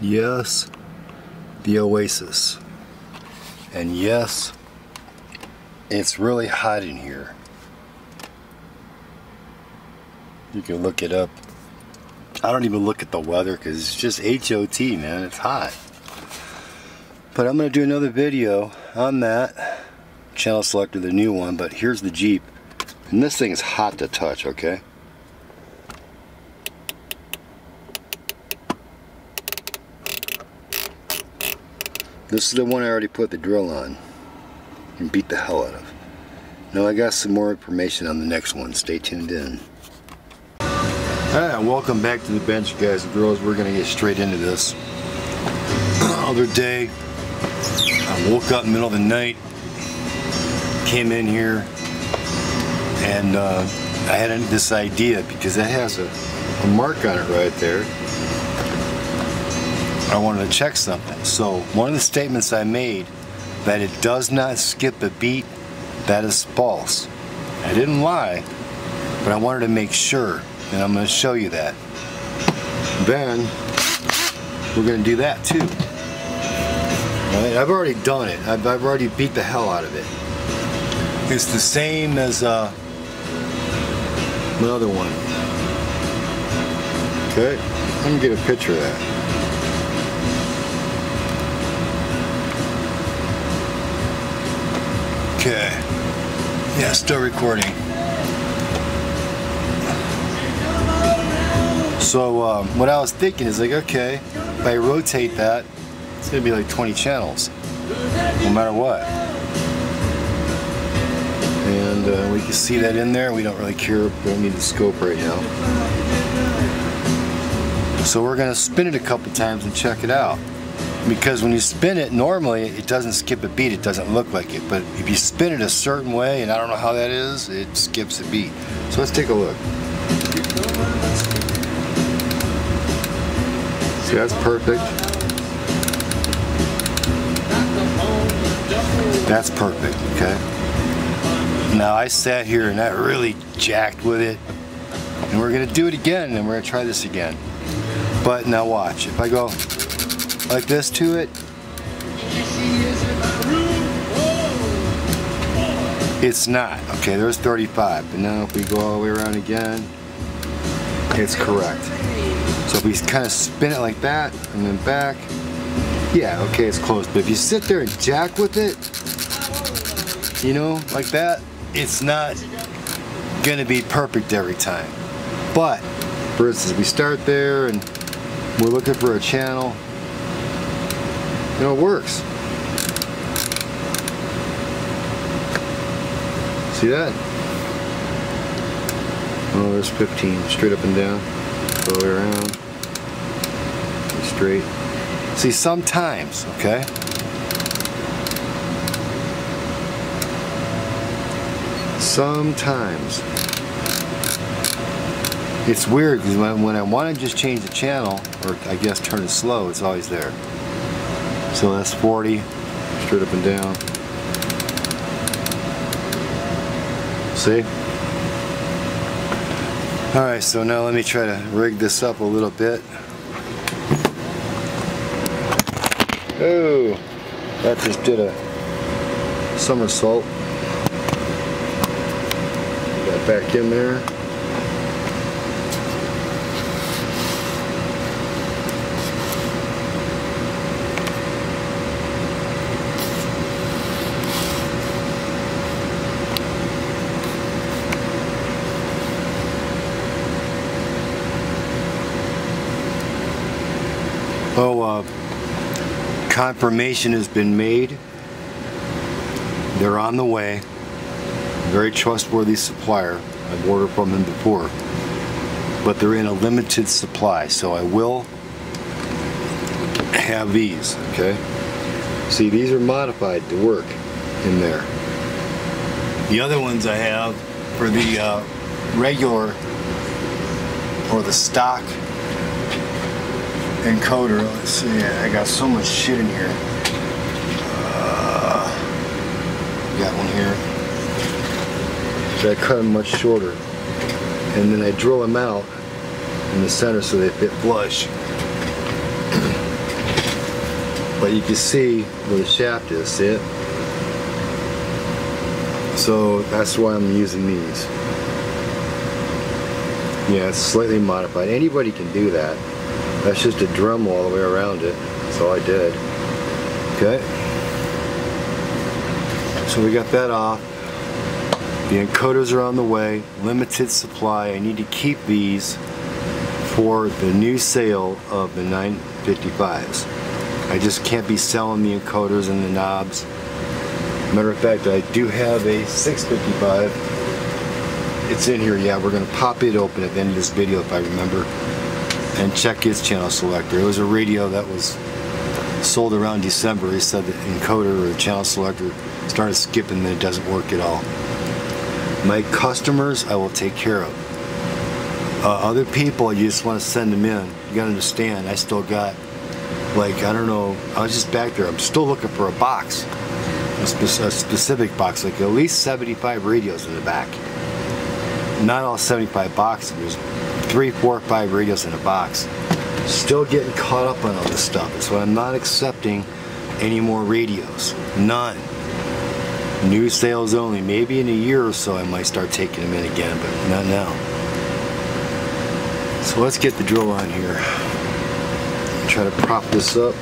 Yes, the Oasis. And yes, it's really hot in here. You can look it up. I don't even look at the weather because it's just HOT, man. It's hot. But I'm going to do another video on that. Channel selector, the new one. But here's the Jeep. And this thing is hot to touch, okay? This is the one I already put the drill on and beat the hell out of. Now I got some more information on the next one. Stay tuned in. Alright, welcome back to the bench guys and girls. We're going to get straight into this. Other day, I woke up in the middle of the night, came in here, and uh, I had this idea because it has a, a mark on it right there. I wanted to check something. So one of the statements I made that it does not skip a beat, that is false. I didn't lie, but I wanted to make sure, and I'm going to show you that. Then we're going to do that too. Right? I've already done it. I've, I've already beat the hell out of it. It's the same as uh, my other one. Okay, let me get a picture of that. Okay. Yeah, still recording. So um, what I was thinking is like, okay, if I rotate that, it's gonna be like 20 channels, no matter what. And uh, we can see that in there. We don't really care. We don't need the scope right now. So we're gonna spin it a couple times and check it out because when you spin it normally it doesn't skip a beat it doesn't look like it. But if you spin it a certain way and I don't know how that is it skips a beat. So let's take a look. See that's perfect. That's perfect okay? Now I sat here and I really jacked with it. And we're gonna do it again and we're gonna try this again. But now watch. If I go like this to it. It's not. Okay, there's 35. But now if we go all the way around again, it's correct. So if we kind of spin it like that and then back, yeah, okay, it's close. But if you sit there and jack with it, you know, like that, it's not gonna be perfect every time. But, for instance, we start there and we're looking for a channel you know, it works. See that? Oh, there's 15. Straight up and down. Go the way around. Straight. See, sometimes, okay? Sometimes. It's weird because when, when I want to just change the channel, or I guess turn it slow, it's always there. So that's 40, straight up and down. See? Alright, so now let me try to rig this up a little bit. Oh, that just did a somersault. Got back in there. Oh, uh, confirmation has been made. They're on the way. Very trustworthy supplier. I've ordered from them before. But they're in a limited supply, so I will have these, okay? See, these are modified to work in there. The other ones I have for the uh, regular or the stock encoder. Let's see. I got so much shit in here. Uh, got one here. So I cut them much shorter. And then I drill them out in the center so they fit flush. but you can see where the shaft is, see it? So that's why I'm using these. Yeah, it's slightly modified. Anybody can do that. That's just a Dremel all the way around it. That's all I did. Okay. So we got that off. The encoders are on the way. Limited supply. I need to keep these for the new sale of the 955s. I just can't be selling the encoders and the knobs. Matter of fact, I do have a 655. It's in here, yeah. We're gonna pop it open at the end of this video if I remember and check its channel selector. It was a radio that was sold around December. He said the encoder or the channel selector started skipping and it doesn't work at all. My customers, I will take care of. Uh, other people, you just want to send them in. You gotta understand, I still got, like, I don't know, I was just back there. I'm still looking for a box, a, spe a specific box, like at least 75 radios in the back. Not all 75 boxes, three, four, five radios in a box. Still getting caught up on all this stuff. So I'm not accepting any more radios. None. New sales only. Maybe in a year or so I might start taking them in again, but not now. So let's get the drill on here. Try to prop this up.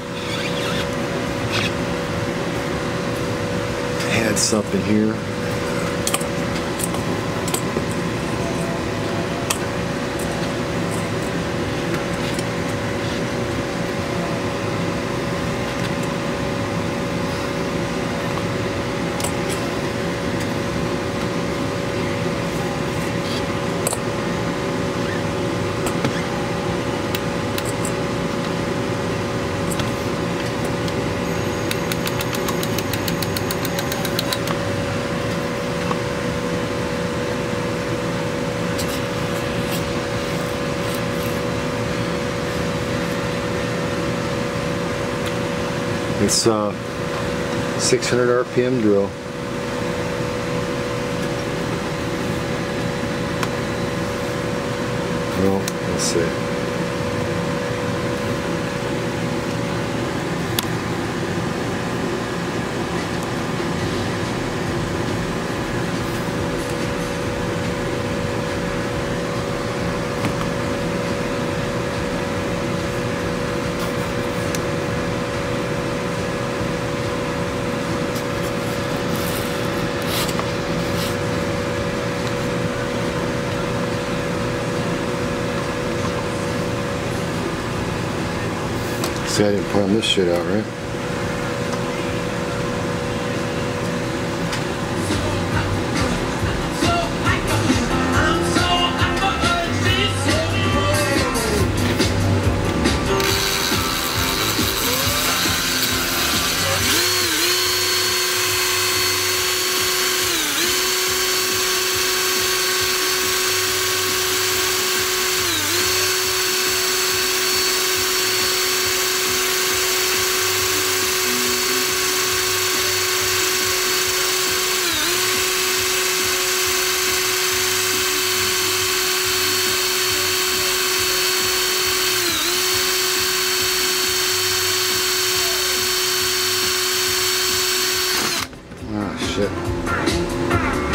Had something here. It's a 600 RPM drill. Well, let's see. See, I didn't plan this shit out, right? Okay,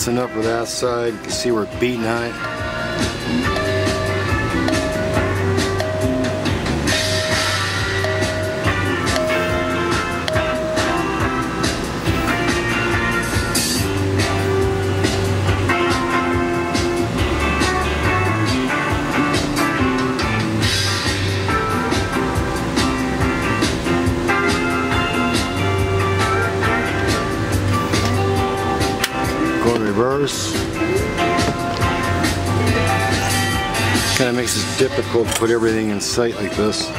that's enough for that side. You can see we're beating on it. Reverse. Kind of makes it difficult to put everything in sight like this.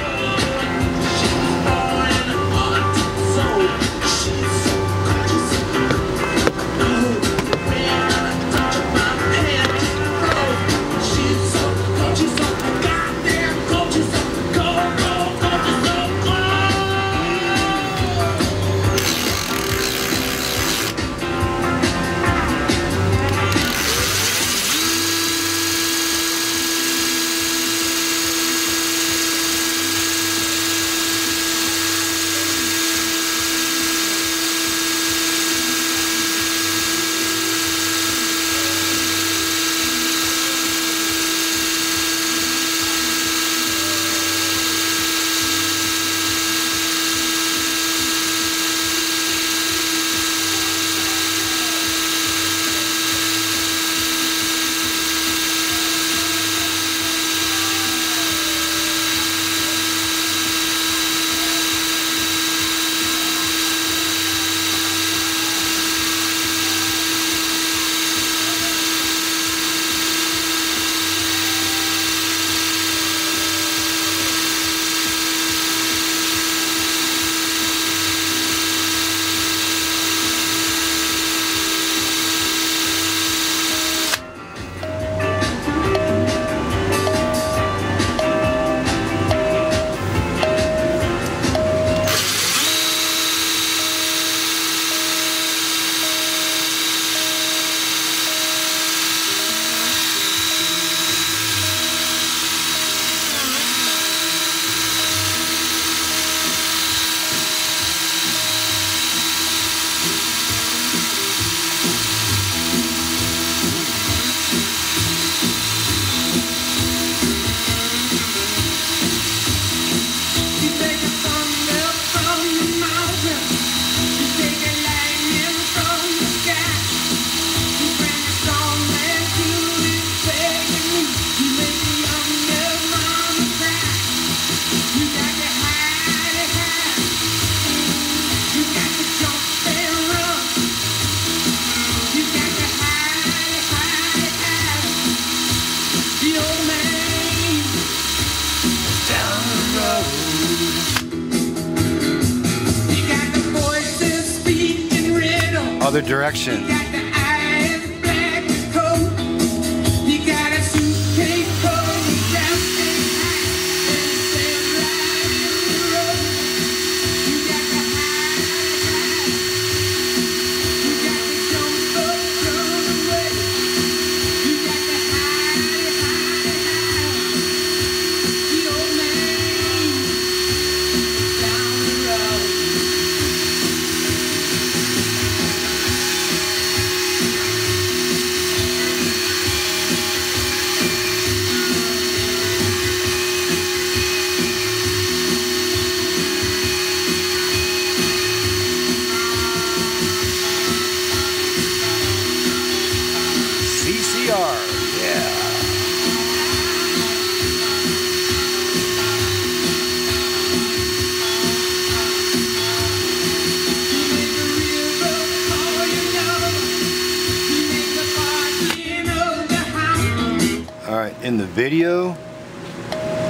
Direction.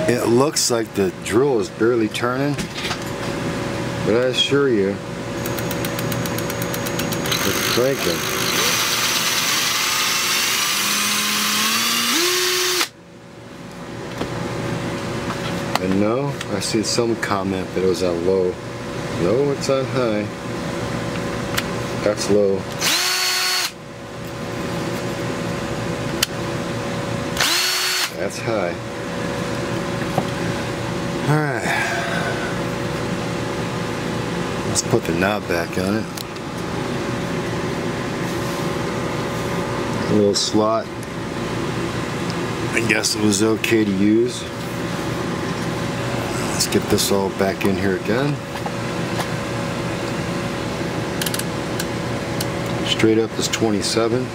It looks like the drill is barely turning but I assure you it's cranking and no I see some comment that it was on low. No it's on high. That's low That's high. Alright. Let's put the knob back on it. A little slot. I guess it was okay to use. Let's get this all back in here again. Straight up is 27.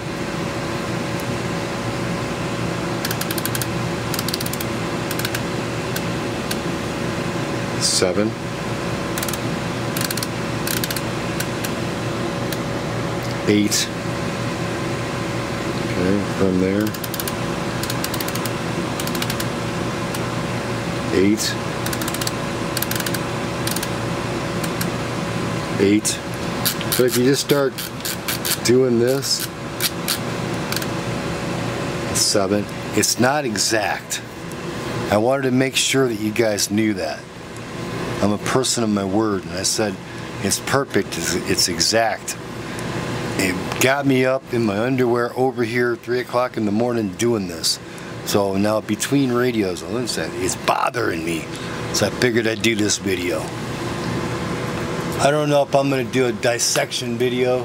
Seven. Eight. Okay, from there. eight, eight. But if you just start doing this, seven, it's not exact. I wanted to make sure that you guys knew that. I'm a person of my word, and I said it's perfect, it's, it's exact. It got me up in my underwear over here, 3 o'clock in the morning, doing this. So now between radios, I said, it's bothering me. So I figured I'd do this video. I don't know if I'm going to do a dissection video.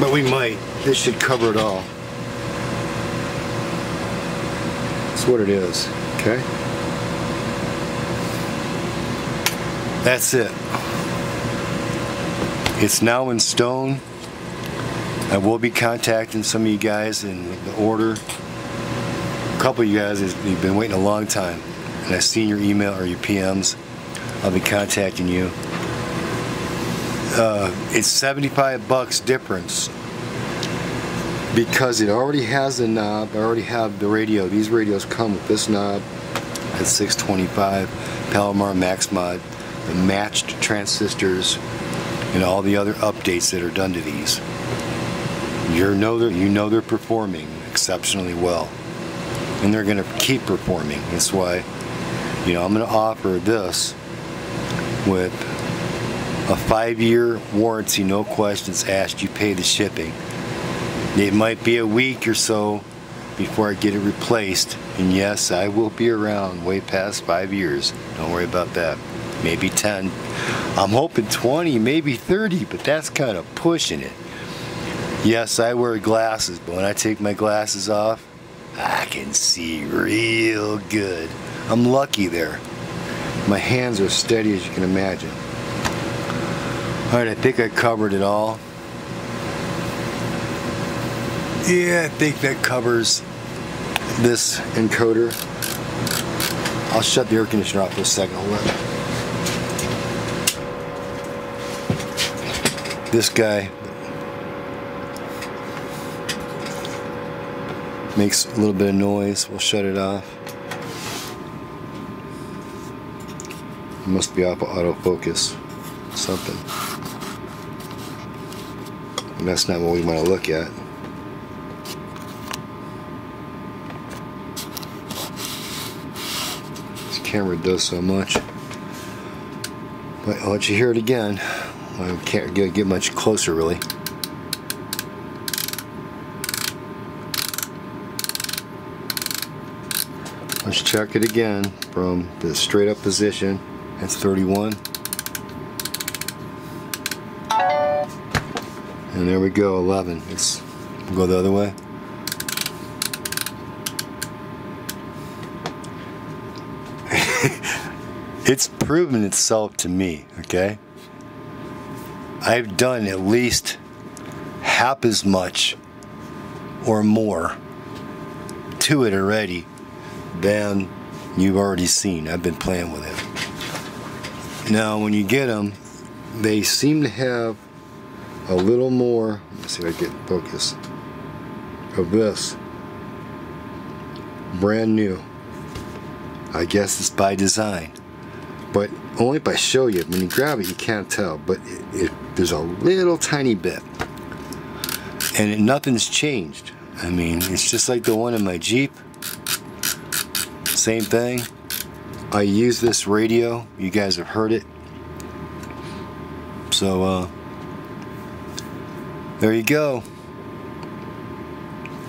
But we might. This should cover it all. That's what it is. Okay? That's it. It's now in stone. I will be contacting some of you guys in the order. A couple of you guys, you've been waiting a long time and I've seen your email or your PMs, I'll be contacting you. Uh, it's 75 bucks difference because it already has a knob. I already have the radio. These radios come with this knob at 625, Palomar Max Mod, the matched transistors, and all the other updates that are done to these. You know they're, you know they're performing exceptionally well. And they're going to keep performing. That's why you know, I'm going to offer this with a five-year warranty, no questions asked. You pay the shipping. It might be a week or so before I get it replaced. And yes, I will be around way past five years. Don't worry about that. Maybe 10. I'm hoping 20, maybe 30, but that's kind of pushing it. Yes, I wear glasses, but when I take my glasses off, I can see real good. I'm lucky there. My hands are steady as you can imagine. Alright, I think I covered it all. Yeah, I think that covers this encoder. I'll shut the air conditioner off for a second. I'll let This guy makes a little bit of noise. We'll shut it off. must be off of autofocus something and that's not what we want to look at camera does so much but I'll let you hear it again I can't get much closer really Let's check it again from the straight up position that's 31. And there we go, 11. Let's go the other way. It's proven itself to me, okay? I've done at least half as much or more to it already than you've already seen. I've been playing with it. Now, when you get them, they seem to have a little more, let's see if I get focus, of this. Brand new. I guess it's by design. But only if I show you. When you grab it, you can't tell. But it, it, there's a little tiny bit. And it, nothing's changed. I mean, it's just like the one in my Jeep. Same thing. I use this radio. You guys have heard it. So, uh, there you go.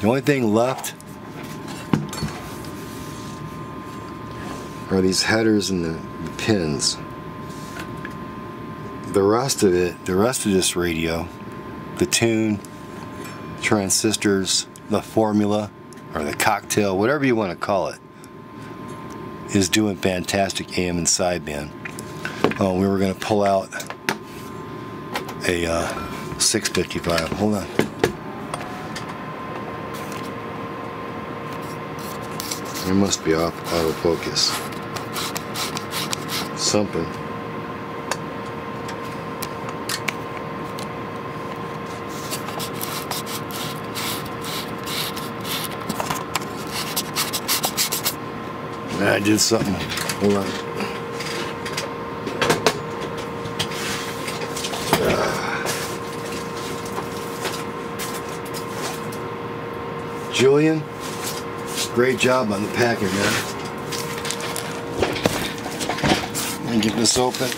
The only thing left are these headers and the, the pins. The rest of it, the rest of this radio, the tune, transistors, the formula, or the cocktail, whatever you want to call it, is doing fantastic AM and sideband. Oh, we were going to pull out a uh, 655. Hold on. It must be off autofocus. Something. I did something. Hold on. Julian, great job on the packing, man. Me get this open.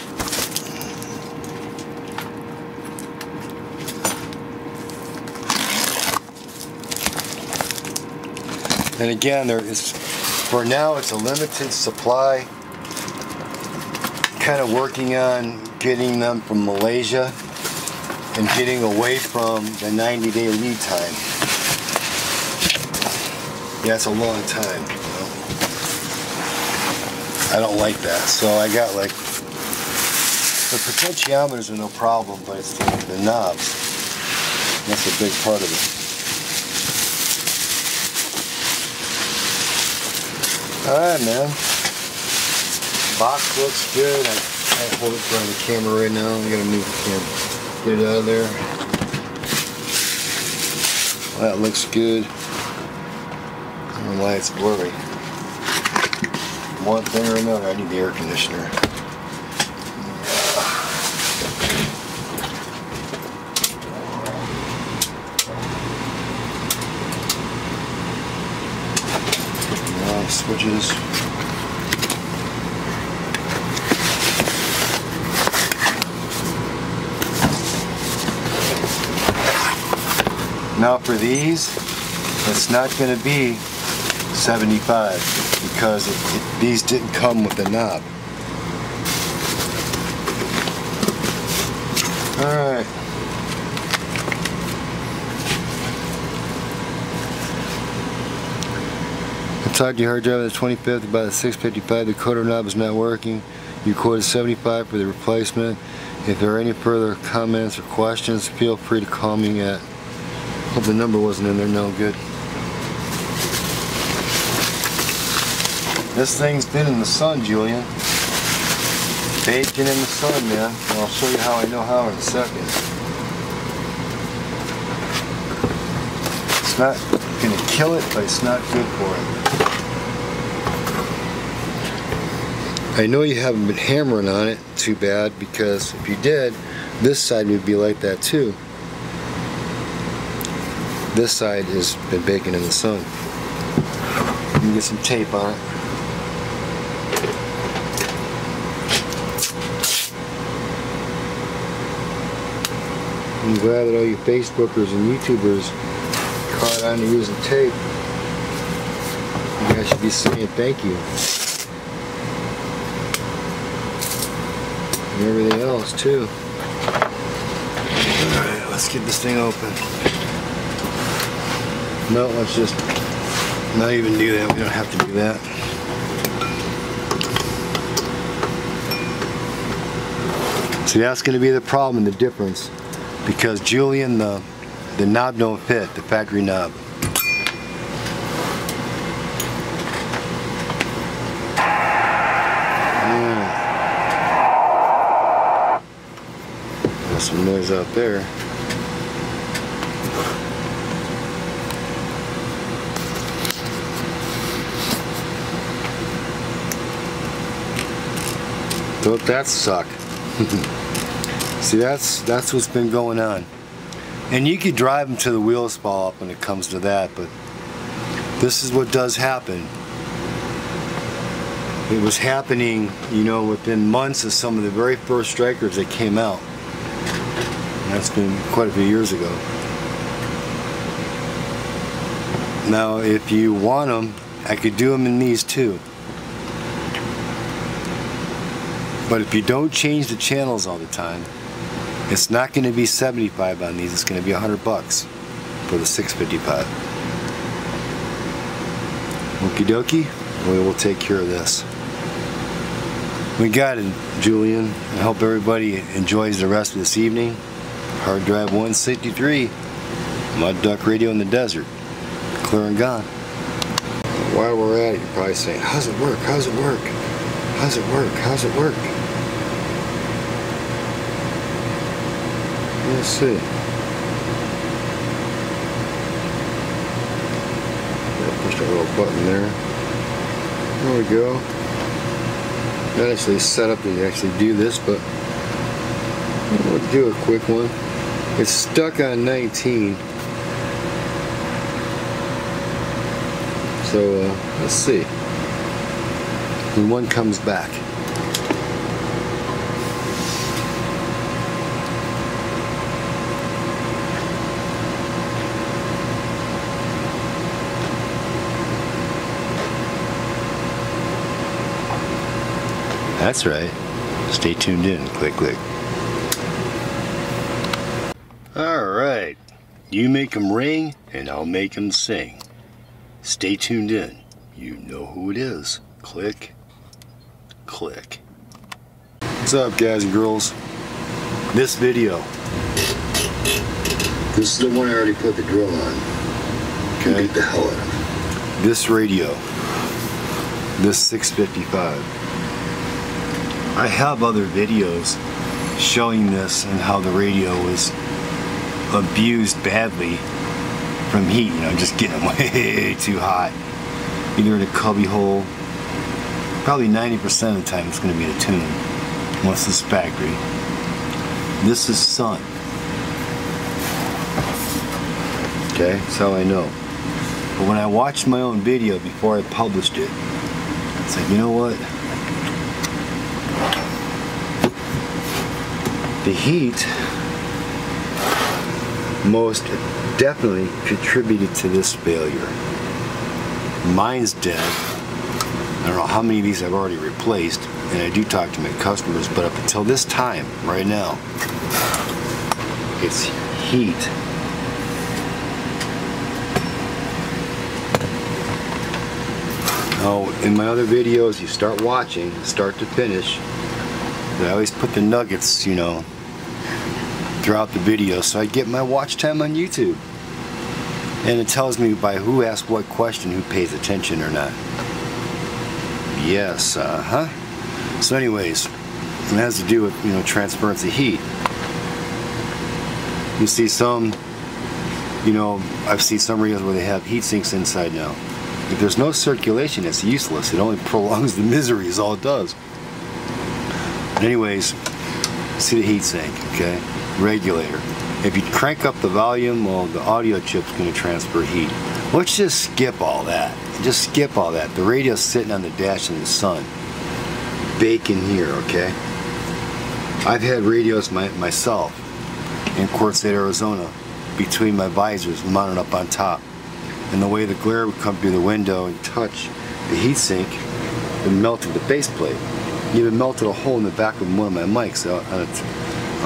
And again, there is, for now, it's a limited supply. Kind of working on getting them from Malaysia and getting away from the 90 day lead time. Yeah, it's a long time. I don't like that. So I got like, the potentiometers are no problem, but it's the, the knobs. That's a big part of it. Alright, man. Box looks good. I can't hold it for the camera right now. I gotta move the camera. Get it out of there. That looks good. I don't know why it's blurry. One thing or another, I need the air conditioner. switches. Now for these, it's not going to be 75 because it, it, these didn't come with the knob. Alright. I talked to your hard drive the 25th about the 655. The coder knob is not working. You quoted 75 for the replacement. If there are any further comments or questions, feel free to call me at. Hope the number wasn't in there. No good. This thing's been in the sun, Julian. Baking in the sun, man. And I'll show you how I know how in a second. It's not to kill it, but it's not good for it. I know you haven't been hammering on it too bad because if you did, this side would be like that too. This side has been baking in the sun. You me get some tape on it. I'm glad that all you Facebookers and YouTubers caught on to using tape. You guys should be saying thank you. and everything else too. Alright, let's get this thing open. No, let's just not even do that. We don't have to do that. See, that's going to be the problem and the difference because Julian, the, the knob don't fit, the factory knob. Hmm. some noise out there. Don't that suck? See, that's that's what's been going on. And you could drive them to the wheels fall up when it comes to that, but this is what does happen. It was happening, you know, within months of some of the very first Strykers that came out. That's been quite a few years ago. Now, if you want them, I could do them in these too. But if you don't change the channels all the time, it's not going to be 75 on these, it's going to be 100 bucks for the 650 pot. Okie dokie, we will take care of this. We got it, Julian. I hope everybody enjoys the rest of this evening. Hard Drive 163, Mud Duck Radio in the Desert, clear and gone. While we're at it, you're probably saying, how's it work? How's it work? How's it work? How's it work? Let's see. Push a little button there. There we go. Not actually set up to actually do this, but we'll do a quick one. It's stuck on 19. So uh, let's see. When one comes back. That's right. Stay tuned in. Click, click. Alright. You make them ring, and I'll make them sing. Stay tuned in. You know who it is. Click, click. What's up, guys and girls? This video. This is the one I already put the drill on. Okay. Beat the hell out of. This radio. This 655. I have other videos showing this and how the radio was abused badly from heat, you know, just getting way too hot. Either in a cubby hole, probably 90% of the time it's going to be a tune once this factory. This is sun. Okay, that's how I know. But when I watched my own video before I published it, it's like, you know what? The heat most definitely contributed to this failure. Mine's dead. I don't know how many of these I've already replaced, and I do talk to my customers, but up until this time, right now, it's heat. Now, in my other videos, you start watching, start to finish, I always put the nuggets, you know, throughout the video so I get my watch time on YouTube. And it tells me by who asked what question who pays attention or not. Yes, uh-huh. So anyways, it has to do with, you know, transference of heat. You see some, you know, I've seen some radios where they have heat sinks inside now. If there's no circulation, it's useless. It only prolongs the misery is all it does. Anyways, see the heatsink, okay? regulator. If you crank up the volume, well, the audio chip's going to transfer heat. Let's just skip all that. Just skip all that. The radio's sitting on the dash in the sun. Baking here, okay? I've had radios my, myself in Quartzsite, Arizona, between my visors mounted up on top. And the way the glare would come through the window and touch the heatsink, it melted the faceplate. Even melted a hole in the back of one of my mics on a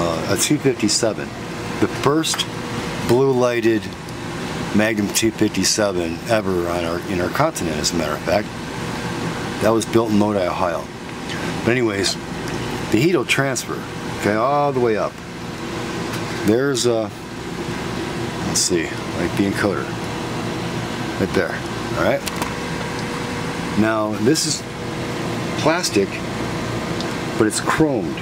uh, a 257. The first blue lighted Magnum 257 ever on our, in our continent, as a matter of fact. That was built in Lodi, Ohio. But anyways, the heat will transfer, okay, all the way up. There's a, uh, let's see, like the encoder, right there, all right? Now, this is plastic, but it's chromed.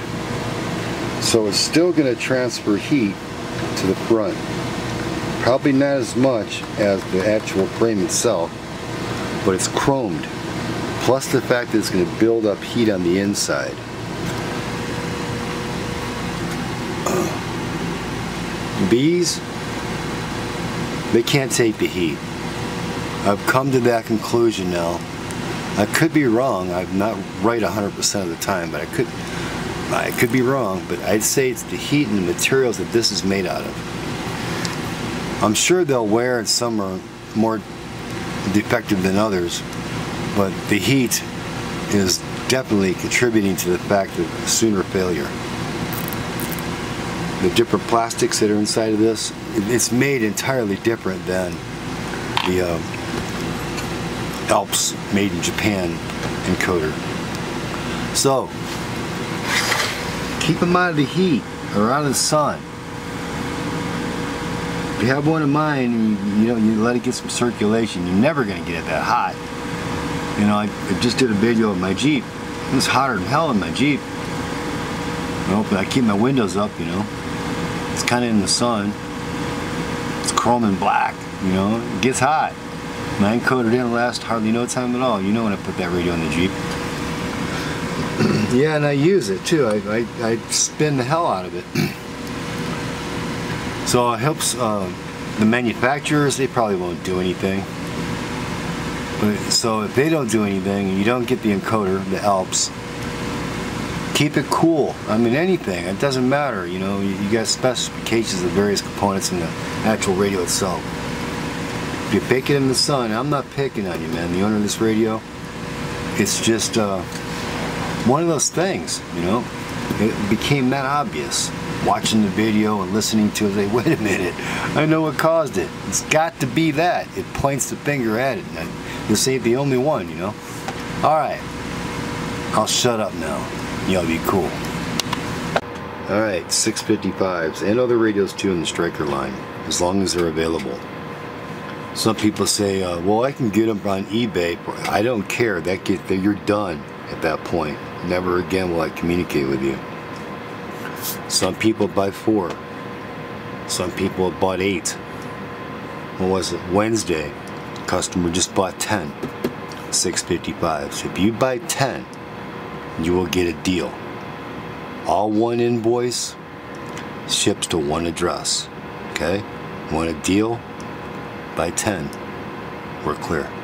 So it's still going to transfer heat to the front. Probably not as much as the actual frame itself, but it's chromed. Plus the fact that it's going to build up heat on the inside. Uh, bees, they can't take the heat. I've come to that conclusion now. I could be wrong. I'm not right 100% of the time, but I could I could be wrong, but I'd say it's the heat and the materials that this is made out of. I'm sure they'll wear and some are more defective than others, but the heat is definitely contributing to the fact of sooner failure. The different plastics that are inside of this, it's made entirely different than the uh, Alps made in Japan encoder. So, Keep them out of the heat or out of the sun. If you have one of mine, you, you know, you let it get some circulation, you're never going to get it that hot. You know, I, I, just did a video of my Jeep. It was hotter than hell in my Jeep. You but I keep my windows up, you know. It's kind of in the sun. It's chrome and black, you know. It gets hot. My encoder didn't last hardly no time at all. You know when I put that radio in the Jeep. yeah, and I use it too. I, I, I spin the hell out of it. so it helps uh, the manufacturers, they probably won't do anything. But, so if they don't do anything and you don't get the encoder, the Alps, keep it cool. I mean anything, it doesn't matter, you know, you, you got specifications of various components in the actual radio itself. If you're it in the sun, I'm not picking on you, man. The owner of this radio, it's just uh, one of those things, you know. It became that obvious watching the video and listening to it. Say, wait a minute, I know what caused it. It's got to be that. It points the finger at it. And this ain't the only one, you know. All right, I'll shut up now. Y'all be cool. All right, 655s and other radios too in the Stryker line, as long as they're available. Some people say, uh, well, I can get them on eBay. I don't care. That get you're done at that point. Never again will I communicate with you. Some people buy four. Some people bought eight. What was it? Wednesday, customer just bought 10. 655. So if you buy 10, you will get a deal. All one invoice ships to one address. Okay? Want a deal? By 10. We're clear.